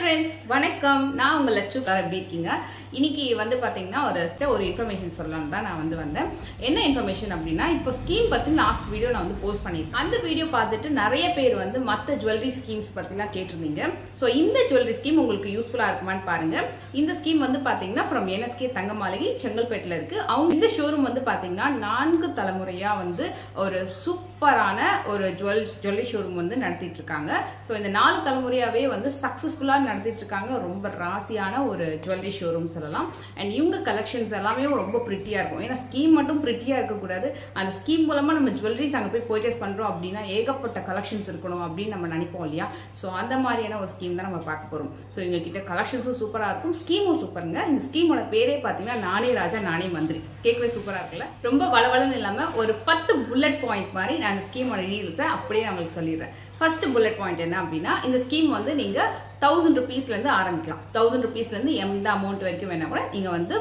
Friends வணக்கம். நான் உங்கள் லட்சு சார் எப்படி இருக்கீங்க? இன்னைக்கு வந்து பார்த்தீங்கன்னா ஒரு ஒரு இன்ஃபர்மேஷன் சொல்லலாம்னு தான் நான் வந்து வந்தேன். என்ன இன்ஃபர்மேஷன் அப்படின்னா இப்போ ஸ்கீம் பற்றி லாஸ்ட் வீடியோ நான் வந்து போஸ்ட் பண்ணியிருக்கேன். அந்த வீடியோ பார்த்துட்டு நிறைய பேர் வந்து மற்ற ஜுவல்லரி ஸ்கீம்ஸ் பற்றிலாம் கேட்டிருந்தீங்க. ஸோ இந்த ஜுவல்லரி ஸ்கீம் உங்களுக்கு யூஸ்ஃபுல்லாக இருக்குமான்னு பாருங்க. இந்த ஸ்கீம் வந்து பார்த்தீங்கன்னா ஃப்ரம் என்எஸ்கே தங்க மாளிகை செங்கல்பேட்டில் இருக்குது அவங்க இந்த ஷோரூம் வந்து பார்த்தீங்கன்னா நான்கு தலைமுறையாக வந்து ஒரு சூப்பரான ஒரு ஜுவல் ஜுவல்லரி ஷோரூம் வந்து நடத்திட்டு இருக்காங்க. ஸோ இந்த நாலு தலைமுறையாகவே வந்து சக்ஸஸ்ஃபுல்லாக நடத்திட்டு இருக்காங்க ரொம்ப ராசியான ஒரு ஜுவல்லரி ஷோரூம் சொல்லலாம். அண்ட் இவங்க கலெக்ஷன்ஸ் எல்லாமே ரொம்ப பிரிட்டியா இருக்கும். ஏன்னா ஸ்கீம் மட்டும் பிரிட்டியா இருக்கக்கூடாது. அந்த ஸ்கீம் மூலமா நம்ம ஜுவல்லரிஸ் அங்கே போய் பர்ச்சேஸ் பண்றோம் அப்படின்னா ஏகப்பட்ட கலெக்ஷன்ஸ் இருக்கணும் அப்படின்னு நம்ம நினைப்போம் இல்லையா? ஸோ அந்த மாதிரியான ஒரு ஸ்கீம் தான் நம்ம பார்க்க போறோம். ஸோ இவங்க கிட்ட கலெக்ஷன்ஸும் சூப்பரா இருக்கும். ஸ்கீமும் சூப்பருங்க இந்த ஸ்கீமோட பேரே பார்த்தீங்கன்னா நானே ராஜா நானே மந்திரி. கேட்கவே சூப்பரா இருக்குல்ல? ரொம்ப வளவளன்னு இல்லாம ஒரு பத்து புல்லட் பாயிண்ட் மாதிரி நான் இந்த ஸ்கீமோட டீல்ஸை அப்படியே நான் உங்களுக்கு சொல்லிடுறேன். ஃபர்ஸ்ட் புல்லட் பாயிண்ட் என்ன அப்படின்னா இந்த ஸ்கீம் வந்து நீங்க தௌசண்ட் ருபீஸ்லேருந்து ஆரம்பிக்கலாம். தௌசண்ட் ருபீஸ்லேருந்து எந்த அமௌண்ட் வரைக்கும் வேணா கூட நீங்கள் வந்து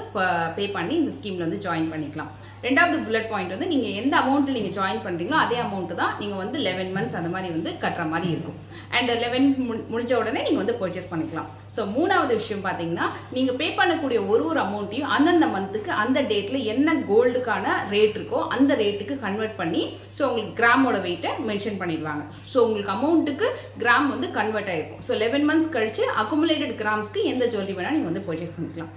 பே பண்ணி இந்த ஸ்கீமில் வந்து ஜாயின் பண்ணிக்கலாம். ரெண்டாவது புல்லட் பாயிண்ட் வந்து நீங்கள் எந்த அமௌண்ட்டில் நீங்கள் ஜாயின் பண்ணுறீங்களோ அதே அமௌண்ட் தான் நீங்கள் வந்து லெவன் மந்த்ஸ் அந்த மாதிரி வந்து கட்டுற மாதிரி இருக்கும். அண்ட் லெவன் முடிஞ்ச உடனே நீங்கள் வந்து பர்ச்சேஸ் பண்ணிக்கலாம். ஸோ மூணாவது விஷயம் பார்த்தீங்கன்னா நீங்கள் பே பண்ணக்கூடிய ஒரு ஒரு அமௌண்ட்டையும் அந்தந்த மந்த்துக்கு அந்த டேட்டில் என்ன கோல்டுக்கான ரேட் இருக்கோ அந்த ரேட்டுக்கு கன்வெர்ட் பண்ணி ஸோ உங்களுக்கு கிராமோட வெயிட்டை மென்ஷன் பண்ணிடுவாங்க. ஸோ உங்களுக்கு அமௌண்ட்டுக்கு கிராம் வந்து கன்வெர்ட் ஆயிருக்கும். ஸோ லெவன் மந்த்ஸ் கழிச்சு அக்குமுலேட்டட் கிராம்ஸ்க்கு எந்த ஜுவல்லரி வேணால் நீங்கள் வந்து பர்ச்சேஸ் பண்ணிக்கலாம்.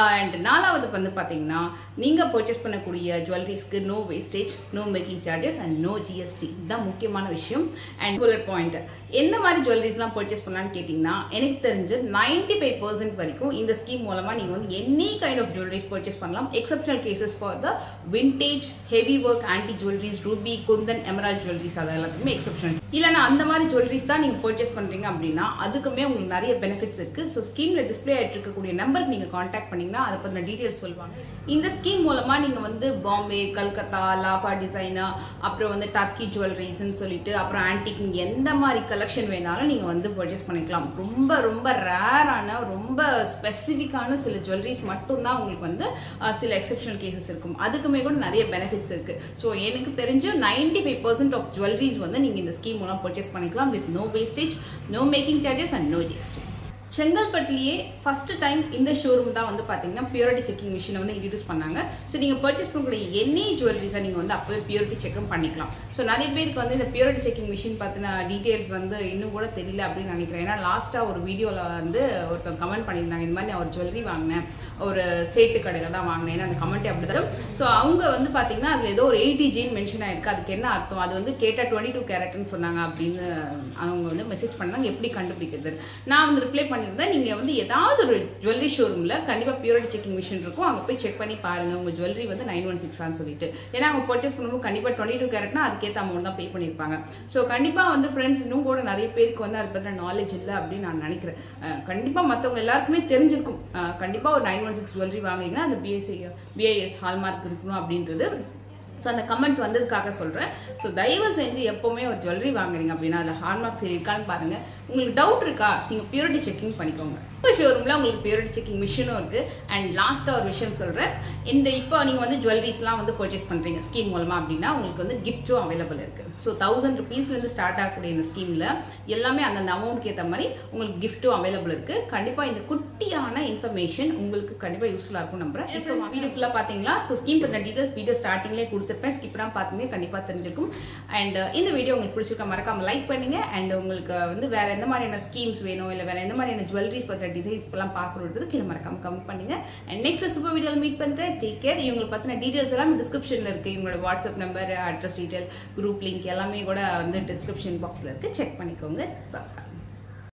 அண்ட் நாலாவது வந்து பார்த்தீங்கன்னா நீங்கள் பர்ச்சேஸ் பண்ணக்கூடிய ஜுவல்லரிஸ்க்கு no wastage no making charges and no GST இதுதான் முக்கியமான விஷயம். அண்ட் புல்லட் பாயிண்ட் என்ன மாதிரி ஜுவல்லரிஸ்லாம் பர்ச்சேஸ் பண்ணலான்னு கேட்டிங்கன்னா எனக்கு தெரிஞ்சு நைன்டி ஃபைவ் பர்சன்ட் வரைக்கும் இந்த ஸ்கீம் மூலமாக நீங்கள் வந்து any kind of jewelleries purchase பண்ணலாம். Exceptional cases for the vintage heavy work antique jewelleries ruby kundan emerald jewelleries அது எல்லாத்துக்குமே எக்ஸப்ஷனல் இல்லைனா அந்த மாதிரி ஜுவல்லரிஸ் தான் நீங்கள் பர்ச்சேஸ் பண்ணுறீங்க அப்படின்னா அதுக்குமே உங்களுக்கு நிறைய பெனிஃபிட்ஸ் இருக்குது ஸோ ஸ்கீமில் டிஸ்பிளே ஆகிட்டு இருக்கக்கூடிய நம்பருக்கு நீங்கள் காண்டாக்ட் பண்ணீங்கன்னா அதை பற்றின டீட்டெயில்ஸ் சொல்லுவாங்க. இந்த ஸ்கீம் மூலமா நீங்க வந்து பாம்பே கல்கத்தா லாஃபா டிசைனர் அப்புறம் வந்து டர்க்கி ஜுவல்லரிஸ்ன்னு சொல்லிட்டு அப்புறம் ஆன்டிக் எந்த மாதிரி கலெக்ஷன் வேணாலும் நீங்கள் வந்து பர்ச்சேஸ் பண்ணிக்கலாம். ரொம்ப ரொம்ப ரேரான ரொம்ப ஸ்பெசிஃபிக்கான சில ஜுவல்லரிஸ் மட்டும்தான் உங்களுக்கு வந்து சில எக்ஸப்ஷனல் கேசஸ் இருக்கும். அதுக்குமே கூட நிறைய பெனிஃபிட்ஸ் இருக்குது ஸோ எனக்கு தெரிஞ்சு ninety five percent of jewelleries வந்து நீங்கள் இந்த ஸ்கீம் மூலம் பர்ச்சேஸ் பண்ணிக்கலாம் with no wastage no making charges and no GST செங்கல்பட்டுலேயே first time இந்த ஷோரூம் தான் வந்து பார்த்தீங்கன்னா பியூரிட்டி செக்கிங் மிஷினை வந்து இன்ட்ரடியூஸ் பண்ணாங்க. ஸோ நீங்கள் பர்ச்சேஸ் பண்ணக்கூடிய எனி ஜுவல்லரிஸை நீங்கள் வந்து அப்போவே பியூரிட்டி செக்கும் பண்ணிக்கலாம். ஸோ நிறைய பேருக்கு வந்து இந்த பியூரிட்டி செக்கிங் மிஷின் பார்த்தின டீட்டெயில்ஸ் வந்து இன்னும் கூட தெரியல அப்படின்னு நினைக்கிறேன். ஏன்னா லாஸ்ட்டாக ஒரு வீடியோவில் வந்து ஒருத்தர் கமெண்ட் பண்ணியிருந்தாங்க இந்த மாதிரி நான் ஒரு ஜுவல்லரி வாங்கினேன். ஒரு சேட்டு கடையில் தான் வாங்கினேன். ஏன்னா அந்த கமெண்ட்டே அப்படி தான் ஸோ அவங்க வந்து பார்த்தீங்கன்னா அதில் ஏதோ ஒரு எயிட்டி ஜீன் மென்ஷன் ஆயிருக்கு. அதுக்கு என்ன அர்த்தம்? அது வந்து கேட்டால் டுவெண்ட்டி டூ கேரட்னு சொன்னாங்க அப்படின்னு அவங்க வந்து மெசேஜ் பண்ணாங்க. எப்படி கண்டுபிடிக்கிறது? நான் வந்து ரிப்ளை பண்ணி பண்ணியிருந்தா நீங்கள் வந்து ஏதாவது ஒரு ஜுவல்லரி ஷோரூமில் கண்டிப்பாக பியூரிட்டி செக்கிங் மிஷின் இருக்கும். அங்கே போய் செக் பண்ணி பாருங்கள் உங்கள் ஜுவல்லரி வந்து நைன் ஒன் சிக்ஸான்னு சொல்லிட்டு. ஏன்னா அவங்க பர்ச்சேஸ் பண்ணும்போது கண்டிப்பாக டுவெண்ட்டி டூ கேரட்னா அதுக்கேற்ற அமௌண்ட் தான் பே பண்ணியிருப்பாங்க ஸோ கண்டிப்பாக வந்து ஃப்ரெண்ட்ஸ் இன்னும் கூட நிறைய பேருக்கு வந்து அதை பற்றின நாலேஜ் இல்லை அப்படின்னு நான் நினைக்கிறேன். கண்டிப்பாக மற்றவங்க எல்லாருக்குமே தெரிஞ்சிருக்கும். கண்டிப்பாக ஒரு நைன் ஒன் சிக்ஸ் ஜுவல்லரி வாங்கினீங்கன்னா அது பிஎஸ்சி பிஐஎஸ் ஹால்மார்க் இருக்கணும் அப்படின்றது ஸோ அந்த கமெண்ட் வந்ததுக்காக சொல்கிறேன் ஸோ தயவு செஞ்சு எப்போவுமே ஒரு ஜுவல்லரி வாங்குறீங்க அப்படின்னா அதில் ஹார்மார்க்ஸ் இருக்கான்னு பாருங்கள் உங்களுக்கு டவுட் இருக்கா நீங்கள் பியூரிட்டி செக்கிங் பண்ணிக்கோங்க. இப்போ ஷோரூமில் உங்களுக்கு பியூரிட்டி செக்கிங் மிஷினும் இருக்குது அண்ட் லாஸ்ட்டாக ஒரு விஷயம் சொல்கிறேன் இந்த இப்போ நீங்கள் வந்து ஜுவல்லரிஸ்லாம் வந்து பர்ச்சேஸ் பண்ணுறீங்க ஸ்கீம் மூலமாக அப்படின்னா உங்களுக்கு வந்து கிஃப்ட்டும் அவைலபிள் இருக்குது ஸோ தௌசண்ட் ருபீஸ்லேருந்து ஸ்டார்ட் ஆகக்கூடிய இந்த ஸ்கீமில் எல்லாமே அந்தந்த அமௌண்ட்க்கு ஏற்ற மாதிரி உங்களுக்கு கிஃப்ட்டும் அவைலபிள் இருக்குது கண்டிப்பாக இந்த குட்டியான இன்ஃபர்மேஷன் உங்களுக்கு கண்டிப்பாக யூஸ்ஃபுல்லாக இருக்கும் நம்புறேன். இப்போ வீடியோ ஃபுல்லாக பார்த்தீங்களா ஸோ ஸ்கீம் பற்றின டீட்டெயில்ஸ் வீடியோ ஸ்டார்டிங்லேயே கொடுத்துருப்பேன். ஸ்கிப்டாக பார்த்தீங்க கண்டிப்பாக தெரிஞ்சிருக்கும். அண்ட் இந்த வீடியோ உங்களுக்கு பிடிச்சிருக்க மறக்காம லைக் பண்ணுங்க. அண்ட் உங்களுக்கு வந்து வேற எந்த மாதிரியான ஸ்கீம்ஸ் வேணும்? இல்லை வேற எந்த மாதிரியான ஜுவல்லரிஸ் பற்றின டிசைன்ஸ் எல்லாம் பார்க்கணுன்றது கீழே மறக்காம கமெண்ட் பண்ணுங்க. அண்ட் நெக்ஸ்ட் சூப்பர் வீடியோவில் மீட் பண்ணுறேன் டேக் கேர் இவங்களுக்கு பற்றின டீட்டெயில்ஸ் எல்லாம் டிஸ்கிரிப்ஷனில் இருக்குது இவங்களோட WhatsApp number address detail group link எல்லாமே கூட வந்து டிஸ்கிரிப்ஷன் பாக்ஸில் இருக்குது செக் பண்ணிக்கோங்க.